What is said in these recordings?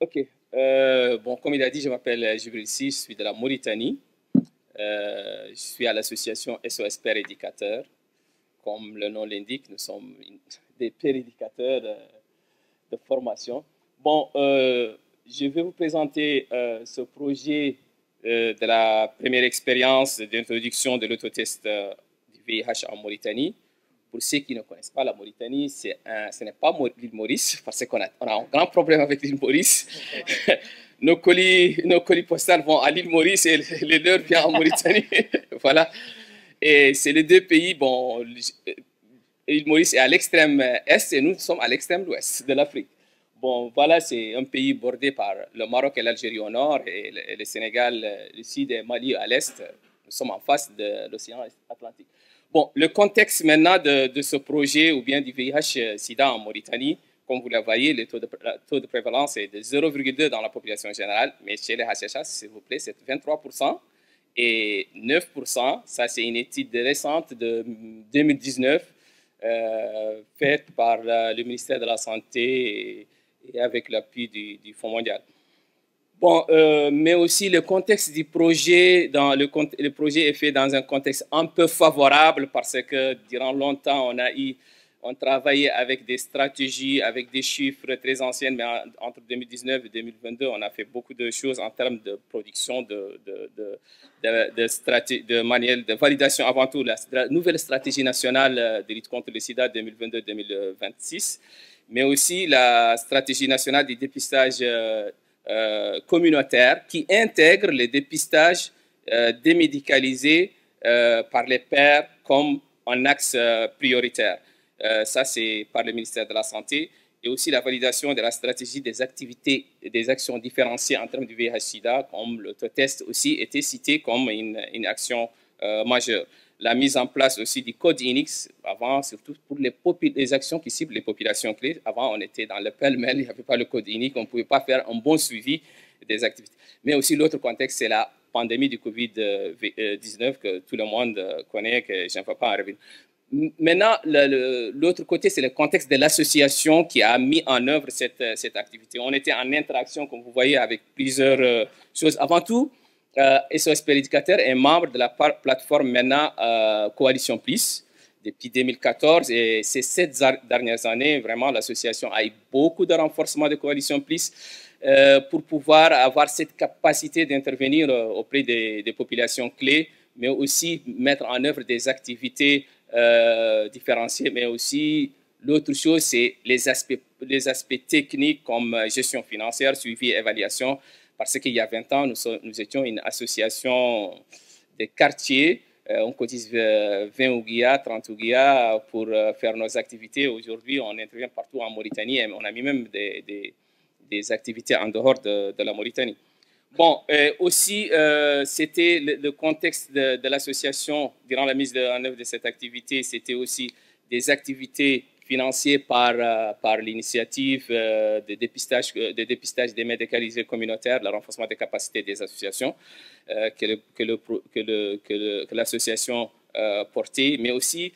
Ok. Euh, bon, comme il a dit, je m'appelle Jibril je suis de la Mauritanie. Euh, je suis à l'association SOS Père Éducateur. Comme le nom l'indique, nous sommes des pères éducateurs de, de formation. Bon, euh, je vais vous présenter ce projet de la première expérience d'introduction de l'autotest du VIH en Mauritanie. Pour ceux qui ne connaissent pas la Mauritanie, ce n'est pas l'île Maurice, parce qu'on a, un grand problème avec l'île Maurice. nos, colis, nos colis postales vont à l'île Maurice et les leurs viennent en Mauritanie. voilà. Et c'est les deux pays, bon, l'île Maurice est à l'extrême est et nous sommes à l'extrême ouest de l'Afrique. Bon, voilà, c'est un pays bordé par le Maroc et l'Algérie au nord et le, Sénégal, le sud et Mali à l'est. Nous sommes en face de l'océan Atlantique. Bon, le contexte maintenant de, ce projet ou bien du VIH-Sida en Mauritanie, comme vous le voyez, le taux de, prévalence est de 0,2 dans la population générale, mais chez les HHS, s'il vous plaît, c'est 23%. Et 9%, ça c'est une étude récente de 2019 euh, faite par le ministère de la Santé et, avec l'appui du Fonds mondial. Bon, euh, mais aussi le contexte du projet, le, projet est fait dans un contexte un peu favorable parce que durant longtemps, on a eu, on travaillait avec des stratégies, avec des chiffres très anciennes, mais entre 2019 et 2022, on a fait beaucoup de choses en termes de production, de, de, de validation avant tout, la, nouvelle stratégie nationale euh, de lutte contre le sida 2022-2026, mais aussi la stratégie nationale du dépistage euh, euh, communautaire qui intègre les dépistages euh, démédicalisés euh, par les pairs comme un axe prioritaire. ça, c'est par le ministère de la Santé et aussi la validation de la stratégie des activités et des actions différenciées en termes du VIH-Sida, comme le test aussi était cité comme une action majeure la mise en place aussi du code INIX, avant, surtout pour les, actions qui ciblent les populations clés. Avant, on était dans le pêle-mêle, il n'y avait pas le code INIX, on ne pouvait pas faire un bon suivi des activités. Mais aussi, l'autre contexte, c'est la pandémie du Covid-19 que tout le monde connaît, que je ne vais pas en revenir. Maintenant, l'autre côté, c'est le contexte de l'association qui a mis en œuvre cette, cette, activité. On était en interaction, comme vous voyez, avec plusieurs euh, choses. Avant tout, euh, SOS Péréducateur est membre de la plateforme maintenant euh, Coalition Plus. Depuis 2014 et ces sept dernières années, vraiment, l'association a eu beaucoup de renforcement de Coalition Plus euh, pour pouvoir avoir cette capacité d'intervenir euh, auprès des, populations clés, mais aussi mettre en œuvre des activités euh, différenciées, mais aussi L'autre chose, c'est les aspects, les aspects techniques comme gestion financière, suivi, évaluation, parce qu'il y a 20 ans, nous, étions une association de quartiers. Euh, on cotise 20 ouguiya, 30 ouguiya pour euh, faire nos activités. Aujourd'hui, on intervient partout en Mauritanie on a mis même des, des, des activités en dehors de, la Mauritanie. Bon, euh, aussi, c'était le, contexte de l'association durant la mise en œuvre de cette activité, c'était aussi des activités financé par, euh, par l'initiative euh, de dépistage, euh, de dépistage des médicalisés communautaires, le renforcement des capacités des associations que, l'association portait, mais aussi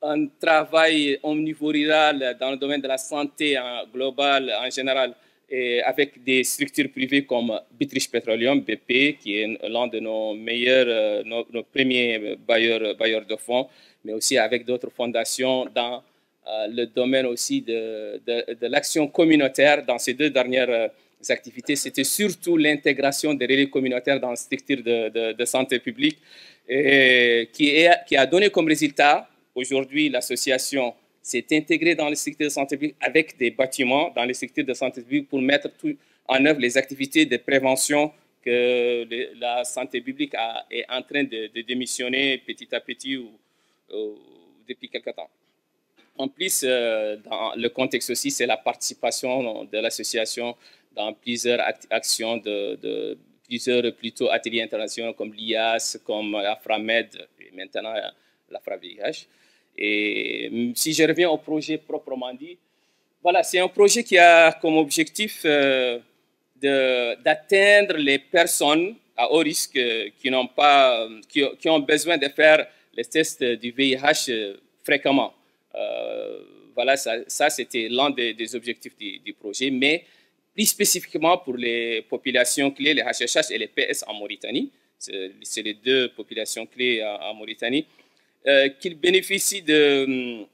un travail au niveau rural dans le domaine de la santé en global en général et avec des structures privées comme Bitrich Petroleum, BP, qui est l'un de nos meilleurs, nos, premiers bailleurs, bailleurs de fonds, mais aussi avec d'autres fondations dans le domaine aussi de, de, l'action communautaire dans ces deux dernières euh, activités, c'était surtout l'intégration des relais communautaires dans le structure de, de, santé publique qui, est, qui, a donné comme résultat, aujourd'hui, l'association s'est intégrée dans le secteur de santé publique avec des bâtiments dans les secteurs de santé publique pour mettre en œuvre les activités de prévention que la santé publique est en train de, démissionner petit à petit ou, ou depuis quelque temps. En plus, euh, dans le contexte aussi, c'est la participation de l'association dans plusieurs actions de, plusieurs plutôt ateliers internationaux comme l'IAS, comme l'AFRAMED et maintenant l'AFRAVIH. Et si je reviens au projet proprement dit, voilà, c'est un projet qui a comme objectif euh, d'atteindre les personnes à haut risque qui, n'ont pas, qui, ont besoin de faire les tests du VIH fréquemment. Euh, voilà, ça, c'était l'un des, objectifs du, projet. Mais plus spécifiquement pour les populations clés, les HHH et les PS en Mauritanie. C'est les deux populations clés en, Mauritanie. Euh, qu'ils bénéficient de,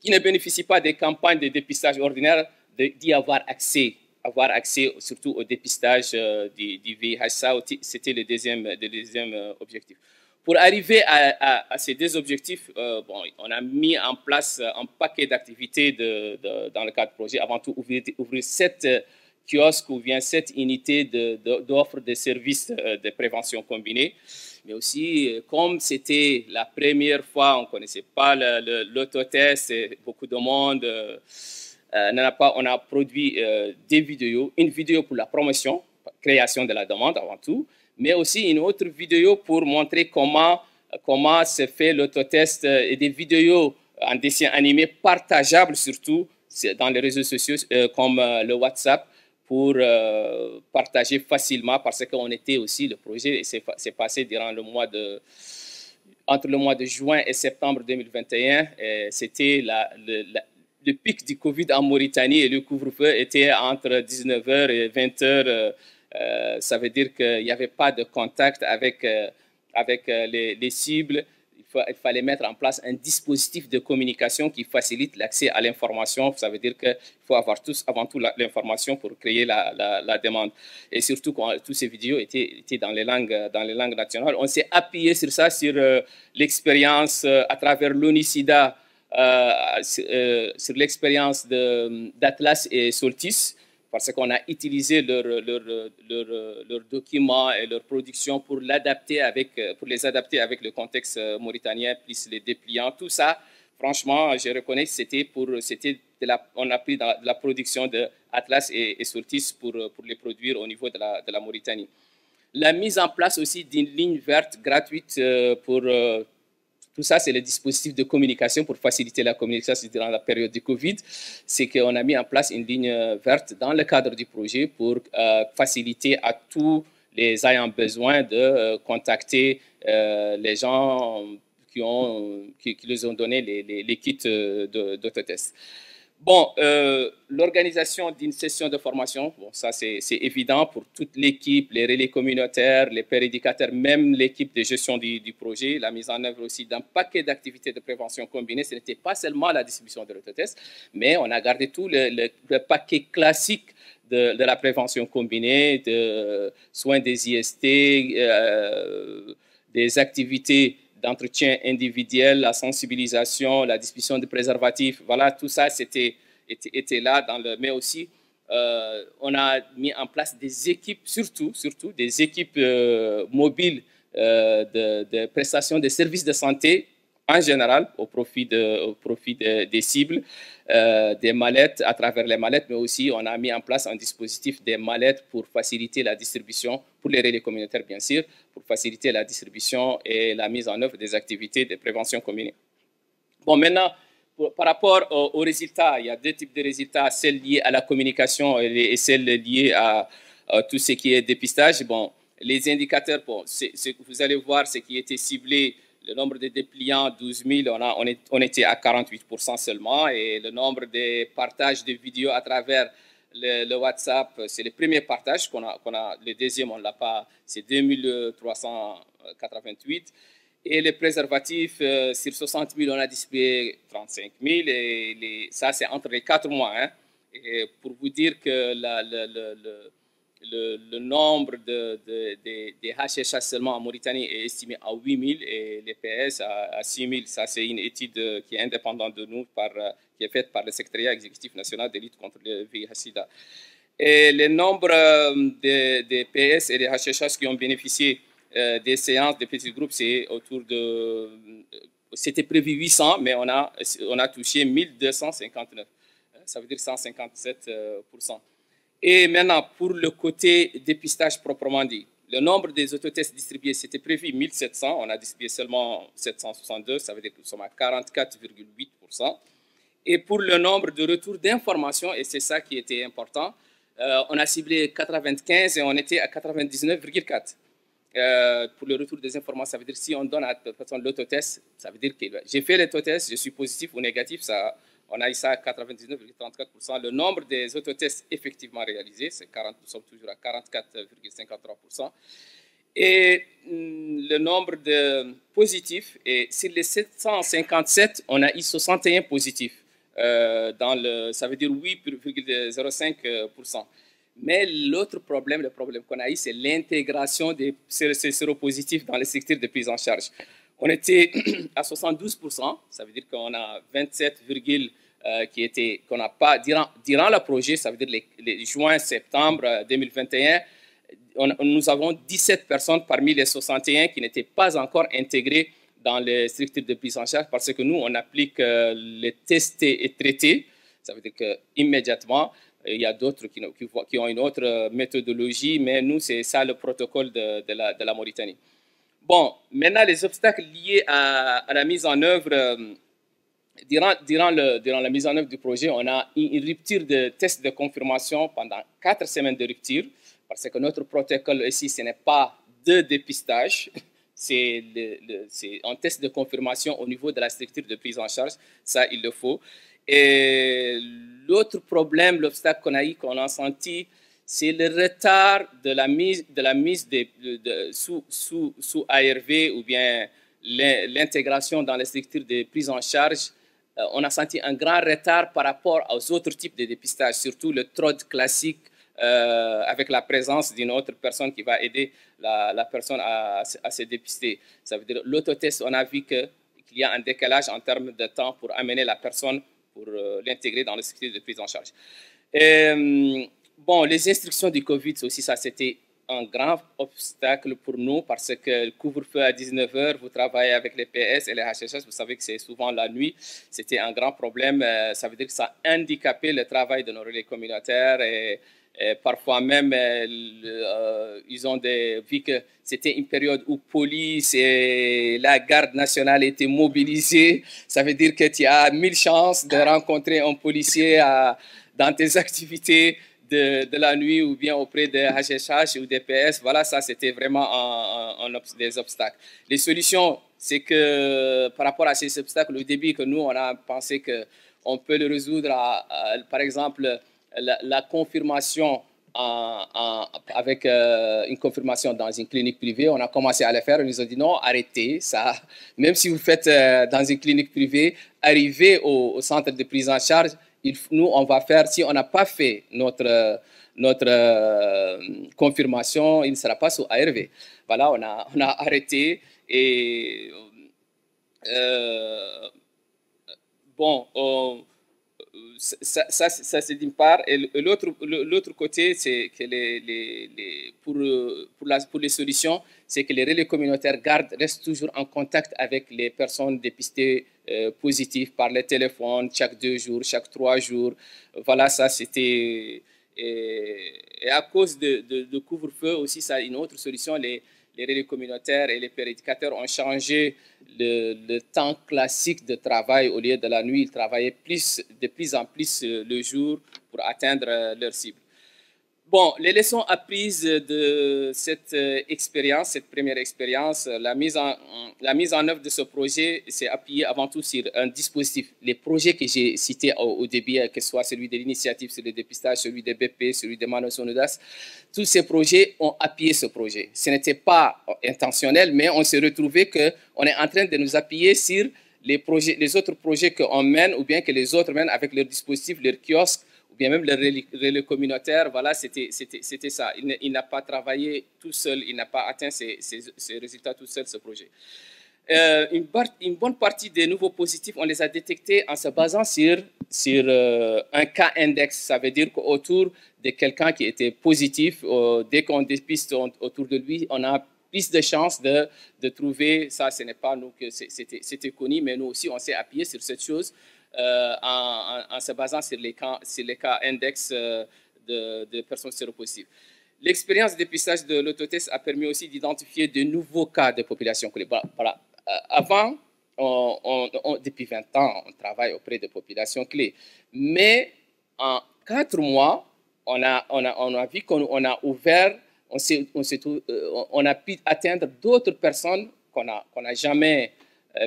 qui ne bénéficient pas des campagnes de dépistage ordinaires, d'y avoir accès, avoir accès surtout au dépistage euh, du, du, VIH. c'était le deuxième, le deuxième euh, objectif. Pour arriver à, ces deux objectifs, euh, on a mis en place un paquet d'activités dans le cadre du projet. Avant tout, ouvrir, sept kiosques ou bien sept unités d'offres de, services de prévention combinée. Mais aussi, comme c'était la première fois, on ne connaissait pas l'autotest, beaucoup de monde euh, a pas, on a produit euh, des vidéos, une vidéo pour la promotion, création de la demande avant tout, mais aussi une autre vidéo pour montrer comment, comment se fait l'autotest euh, et des vidéos en dessin animé partageables surtout dans les réseaux sociaux comme le WhatsApp pour partager facilement parce qu'on était aussi, le projet s'est passé durant le mois de, entre le mois de juin et septembre 2021. C'était la, le pic du Covid en Mauritanie et le couvre-feu était entre 19h et 20h. Euh, euh, ça veut dire qu'il n'y avait pas de contact avec, euh, avec les, les, cibles. Il, fallait mettre en place un dispositif de communication qui facilite l'accès à l'information. Ça veut dire qu'il faut avoir tous, avant tout l'information pour créer la, la, demande. Et surtout, quand toutes ces vidéos étaient, étaient dans, les langues, dans les langues nationales, on s'est appuyé sur ça, sur l'expérience à travers l'ONICIDA euh, euh, sur l'expérience d'Atlas et Soltis, parce qu'on a utilisé leurs leur, leur, leur, documents et leur production pour, pour les adapter avec le contexte mauritanien, plus les dépliants. Tout ça, franchement, je reconnais que c'était pour, c'était on a pris de la production de Atlas et, et Soltis pour, pour les produire au niveau de la, de la Mauritanie. La mise en place aussi d'une ligne verte gratuite euh, pour tout ça, c'est le dispositif de communication pour faciliter la communication durant la période du Covid. C'est qu'on a mis en place une ligne verte dans le cadre du projet pour euh, faciliter à tous les ayants besoin de euh, contacter euh, les gens qui, ont, ont donné les, les, les kits d'autotest. Bon, euh, l'organisation d'une session de formation, bon, ça c'est évident pour toute l'équipe, les relais communautaires, les pérédicateurs, même l'équipe de gestion du, projet, la mise en œuvre aussi d'un paquet d'activités de prévention combinées. Ce n'était pas seulement la distribution de l'autotest, mais on a gardé tout le, paquet classique de, de, la prévention combinée, de soins des IST, euh, des activités d'entretien individuel, la sensibilisation, la distribution de préservatifs, voilà, tout ça c'était, était, là, dans le, mais aussi euh, on a mis en place des équipes, surtout, surtout des équipes euh, mobiles euh, de, de, prestation de services de santé en général au profit, de, au profit des cibles, euh, des mallettes à travers les mallettes, mais aussi on a mis en place un dispositif des mallettes pour faciliter la distribution, pour les relais communautaires bien sûr, pour faciliter la distribution et la mise en œuvre des activités de prévention communée. Bon, maintenant, par rapport aux, résultats, il y a deux types de résultats, celles liées à la communication et, celles liées à, tout ce qui est dépistage. Bon, les indicateurs, bon, vous allez voir ce qui était ciblé le nombre de dépliants, 12 000, on, était à 48% seulement. Et le nombre de partages de vidéos à travers le, WhatsApp, c'est le premier partage qu'on a. Le deuxième, on ne l'a pas, c'est 2388. Et les préservatifs, euh, sur 60 000, on a distribué 35 000. Et ça, c'est entre les quatre mois. Hein. Et pour vous dire que la, le nombre de, de, de, HHA seulement en Mauritanie est estimé à 8 000 et les PS à, 6 000. Ça, c'est une étude qui est indépendante de nous, par, qui est faite par le secrétariat exécutif national de lutte contre le VIH-Sida. Et le nombre euh, de, PS et de HHS qui ont bénéficié euh, des séances de petits groupes, c'est autour de. Euh, c'était prévu 800, mais on a, on a touché 1259. Ça veut dire 157 et maintenant, pour le côté dépistage proprement dit, le nombre des autotests distribués, c'était prévu 1700, on a distribué seulement 762, ça veut dire que nous sommes à 44,8%. Et pour le nombre de retours d'informations, et c'est ça qui était important, euh, on a ciblé 95 et on était à 99,4. Euh, pour le retour des informations, ça veut dire si on donne à la l'autotest, ça veut dire que j'ai fait l'autotest, je suis positif ou négatif, ça, on a ça à 99,34%. Le nombre des autotests effectivement réalisés, c'est 40, nous sommes toujours à 44,53%. Et mm, le nombre de positifs, et sur les 757, on a eu 61 positifs. Euh, dans le, ça veut dire 8,05%. Mais l'autre problème, le problème qu'on a eu, c'est l'intégration des séropositifs dans les secteurs de prise en charge. On était à 72%, ça veut dire qu'on a 27, euh, qui était qu'on n'a pas durant, le projet, ça veut dire les, les juin, septembre 2021, euh, nous avons 17 personnes parmi les 61 qui n'étaient pas encore intégrées dans les structures de prise en charge parce que nous, on applique euh, les testés et traités. Ça veut dire qu'immédiatement, il y a d'autres qui, ont une autre méthodologie, mais nous, c'est ça le protocole de, la, Mauritanie. Bon, maintenant, les obstacles liés à, la mise en œuvre, euh, durant, la mise en œuvre du projet, on a une rupture de test de confirmation pendant quatre semaines de rupture, parce que notre protocole ici, ce n'est pas de dépistage, c'est un test de confirmation au niveau de la structure de prise en charge. Ça, il le faut. Et l'autre problème, l'obstacle qu'on a eu, qu'on a senti, c'est le retard de la mise, de la mise sous, sous, sous, ARV ou bien l'intégration dans les structures de prise en charge. Euh, on a senti un grand retard par rapport aux autres types de dépistage, surtout le TROD classique euh, avec la présence d'une autre personne qui va aider la, personne à, se dépister. Ça veut dire l'autotest, on a vu qu'il y a un décalage en termes de temps pour amener la personne pour euh, l'intégrer dans le circuit de prise en charge. Bon, les instructions du COVID aussi, ça c'était un grand obstacle pour nous parce que le couvre-feu à 19h, vous travaillez avec les PS et les HHS, vous savez que c'est souvent la nuit. C'était un grand problème. Ça veut dire que ça a handicapé le travail de nos relais communautaires et parfois même, euh, euh, ils ont des, vu que c'était une période où police et la garde nationale étaient mobilisés, ça veut dire que tu as mille chances de rencontrer un policier dans tes activités de, la nuit ou bien auprès des HHH ou des PS. Voilà, ça, c'était vraiment un, des obstacles. Les solutions, c'est que par rapport à ces obstacles, au début, que nous, on a pensé qu'on peut le résoudre, par exemple, la, confirmation avec euh, une confirmation dans une clinique privée, on a commencé à le faire. On nous a dit non, arrêtez ça. Même si vous faites euh, dans une clinique privée, arrivez au, centre de prise en charge. Nous, on va faire, si on n'a pas fait notre, notre euh, confirmation, il ne sera pas sous ARV. Voilà, on a, on a arrêté. Et bon, on, ça, ça, c'est d'une part. Et l'autre côté, c'est que les, les, pour, pour, la, pour, les solutions, c'est que les relais communautaires gardent, restent toujours en contact avec les personnes dépistées euh, positives par le téléphone chaque deux jours, chaque trois jours. Voilà, ça c'était. Et, à cause de, de, couvre-feu aussi, ça une autre solution. Les, les relais communautaires et les pérédicateurs ont changé le, temps classique de travail. Au lieu de la nuit, ils travaillaient de plus en plus le jour pour atteindre euh, leur cible. Bon, les leçons apprises de cette euh, expérience, cette première expérience, la mise en, la mise en œuvre de ce projet s'est appuyée avant tout sur un dispositif. Les projets que j'ai cités au, début, que ce soit celui de l'initiative sur le dépistage, celui des BP, celui des Manos tous ces projets ont appuyé ce projet. Ce n'était pas intentionnel, mais on s'est retrouvé qu'on est en train de nous appuyer sur les, projets, les autres projets qu'on mène ou bien que les autres mènent avec leurs dispositifs, leurs kiosques, même le relais communautaire, voilà, c'était ça. Il n'a pas travaillé tout seul, il n'a pas atteint ses, résultats tout seul, ce projet. Euh, une, bonne partie des nouveaux positifs, on les a détectés en se basant sur, euh, un cas index. Ça veut dire qu'autour de quelqu'un qui était positif, euh, dès qu'on dépiste autour de lui, on a plus de chances de trouver, ça ce n'est pas nous que c'était connu, mais nous aussi on s'est appuyé sur cette chose euh, en, se basant sur les cas, index euh, de, personnes séropositives. L'expérience de dépistage de l'autotest a permis aussi d'identifier de nouveaux cas de population Voilà. Euh, avant, depuis 20 ans, on travaille auprès de populations clés. Mais en quatre mois, on a, vu qu'on a ouvert, on, a pu atteindre d'autres personnes qu'on n'a jamais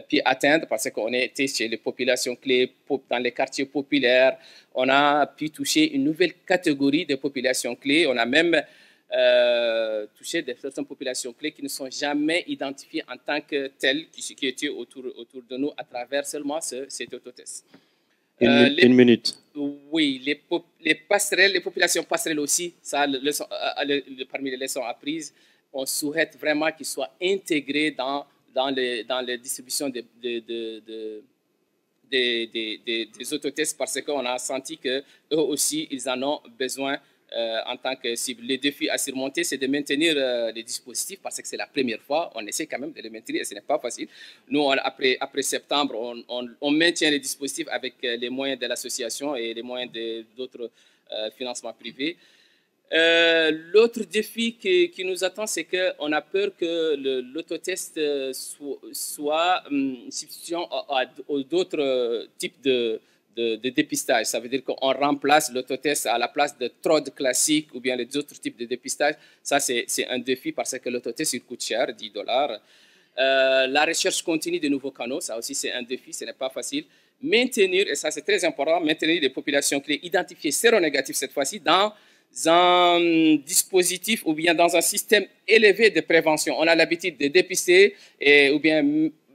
puis atteindre parce qu'on était chez les populations clés, dans les quartiers populaires. On a pu toucher une nouvelle catégorie de populations clés. On a même euh, touché des certaines populations clés qui ne sont jamais identifiées en tant que telles, qui, qui étaient autour, autour de nous à travers seulement ce, cet autotest. Une, euh, une, minute. Oui, les, les, passerelles, les populations passerelles aussi, ça, le, euh, parmi les leçons apprises, on souhaite vraiment qu'ils soient intégrés dans, dans, les, dans les distributions de, de, de, des, des, des, autotests parce qu'on a senti qu'eux aussi, ils en ont besoin euh, en tant que cible. Le défi à surmonter, c'est de maintenir euh, les dispositifs parce que c'est la première fois. On essaie quand même de les maintenir et ce n'est pas facile. Nous, après, après septembre, on, on, maintient les dispositifs avec euh, les moyens de l'association et les moyens d'autres financements privés. L'autre défi qui, nous attend, c'est qu'on a peur que l'autotest soit, soit hum, à d'autres types de, de, dépistage. Ça veut dire qu'on remplace l'autotest à la place de TROD classique ou bien les autres types de dépistage. Ça, c'est un défi parce que l'autotest, il coûte cher, 10 dollars. Euh, la recherche continue de nouveaux canaux, ça aussi, c'est un défi, ce n'est pas facile. Maintenir, et ça, c'est très important, maintenir les populations clés identifiées séronégatives cette fois-ci dans un dispositif ou bien dans un système élevé de prévention. On a l'habitude de dépister et, ou bien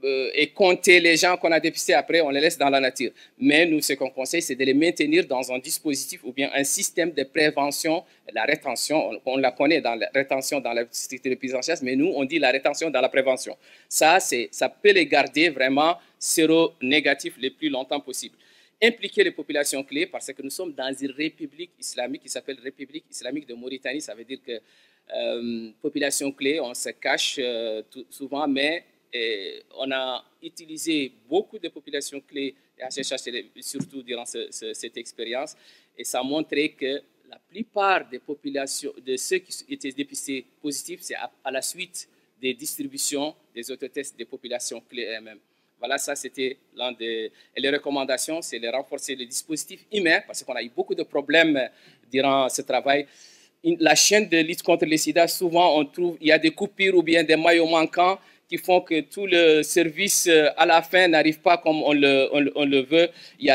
euh, compter les gens qu'on a dépistés après, on les laisse dans la nature. Mais nous, ce qu'on conseille, c'est de les maintenir dans un dispositif ou bien un système de prévention. La rétention, on, la connaît dans la rétention dans la structure de prise mais nous, on dit la rétention dans la prévention. Ça, ça peut les garder vraiment séro-négatifs le plus longtemps possible impliquer les populations clés parce que nous sommes dans une république islamique qui s'appelle République islamique de Mauritanie. Ça veut dire que euh, population clé, on se cache euh, souvent, mais et on a utilisé beaucoup de populations clés à surtout durant cette expérience, et ça a montré que la plupart des populations, de ceux qui étaient dépistés positifs, c'est à, la suite des distributions des autotests des populations clés elles-mêmes. Voilà, ça c'était l'un des... Et les recommandations, c'est de renforcer les dispositifs humains, parce qu'on a eu beaucoup de problèmes durant ce travail. La chaîne de lutte contre les sida, souvent on trouve, il y a des coupures ou bien des maillots manquants qui font que tout le service euh, à la fin n'arrive pas comme on le, le veut. Il y,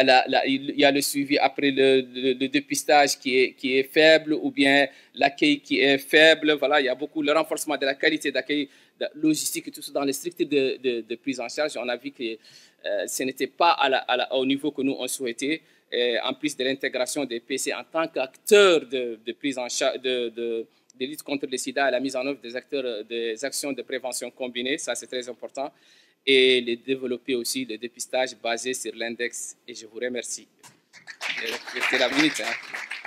a le suivi après le, le, dépistage qui est, qui est faible ou bien l'accueil qui est faible. Voilà, il y a beaucoup le renforcement de la qualité d'accueil logistique et tout ça dans les structures de, de, prise en charge. On a vu que euh, ce n'était pas à la, au niveau que nous on souhaitait. en plus de l'intégration des PC en tant qu'acteur de, prise en charge de de lutte contre le sida, la mise en œuvre des, acteurs, des actions de prévention combinées, ça c'est très important, et les développer aussi le dépistage basé sur l'index. Et je vous remercie. C'était la minute. Hein.